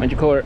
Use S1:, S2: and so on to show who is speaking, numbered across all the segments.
S1: Manticore.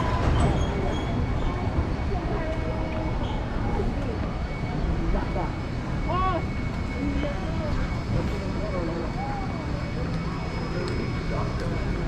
S2: fucked up.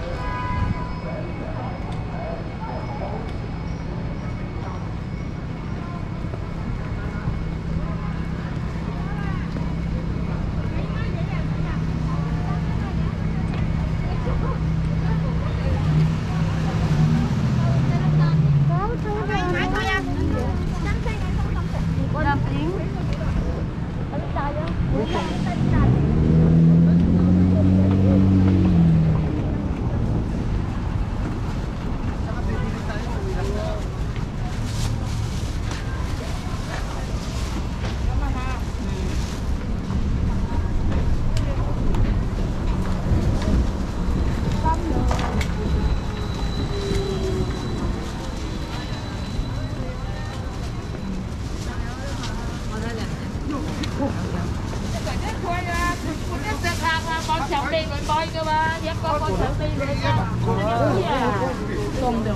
S3: Con chồng đi rồi bơi cơ mà dắt con con chồng đi rồi con được